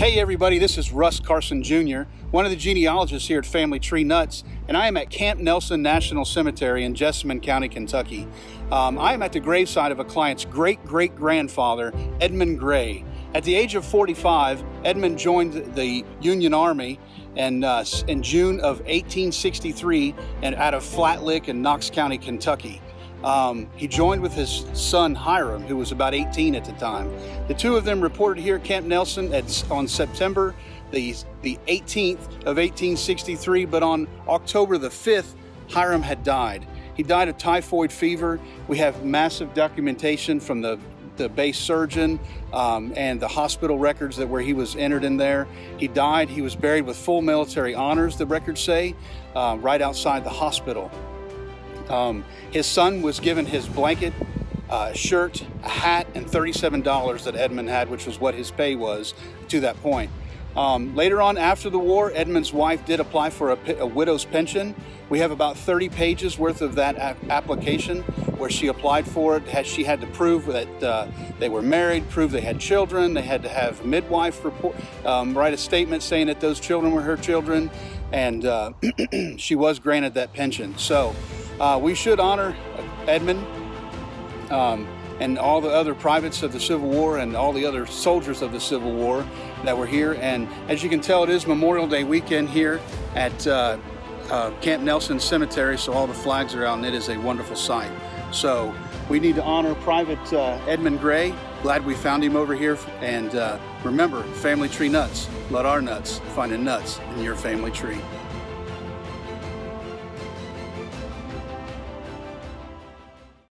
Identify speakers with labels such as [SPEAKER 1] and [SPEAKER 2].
[SPEAKER 1] Hey everybody, this is Russ Carson Jr., one of the genealogists here at Family Tree Nuts, and I am at Camp Nelson National Cemetery in Jessamine County, Kentucky. Um, I am at the gravesite of a client's great-great-grandfather, Edmund Gray. At the age of 45, Edmund joined the Union Army and, uh, in June of 1863 and out of Flat Lick in Knox County, Kentucky. Um, he joined with his son Hiram, who was about 18 at the time. The two of them reported here at Camp Nelson at, on September the, the 18th of 1863, but on October the 5th, Hiram had died. He died of typhoid fever. We have massive documentation from the the base surgeon um, and the hospital records that where he was entered in there. He died. He was buried with full military honors, the records say, uh, right outside the hospital. Um, his son was given his blanket, uh, shirt, a hat, and $37 that Edmund had, which was what his pay was to that point. Um, later on, after the war, Edmund's wife did apply for a, a, widow's pension. We have about 30 pages worth of that application where she applied for it. She had to prove that uh, they were married, prove they had children. They had to have midwife report, um, write a statement saying that those children were her children, and uh, she was granted that pension. So uh, we should honor Edmund um, and all the other privates of the Civil War and all the other soldiers of the Civil War that were here. And as you can tell, it is Memorial Day weekend here at uh, uh, Camp Nelson Cemetery, so all the flags are out and it is a wonderful sight. So we need to honor Private uh, Edmund Gray. Glad we found him over here. And uh, remember, family tree nuts. Let our nuts find a nuts in your family tree.